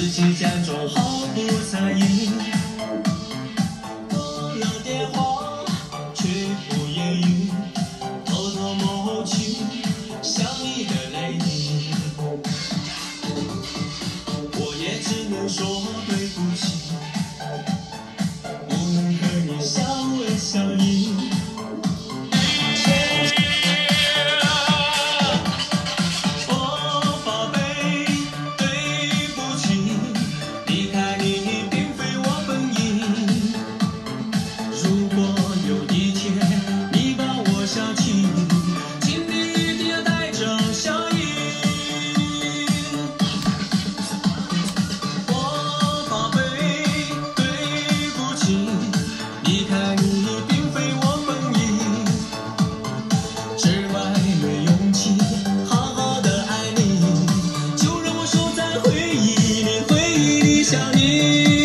自己假装毫不在意，拨了电话却不言语，偷偷抹去想你的泪滴，我也只能说对不起。aí.